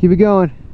Keep it going.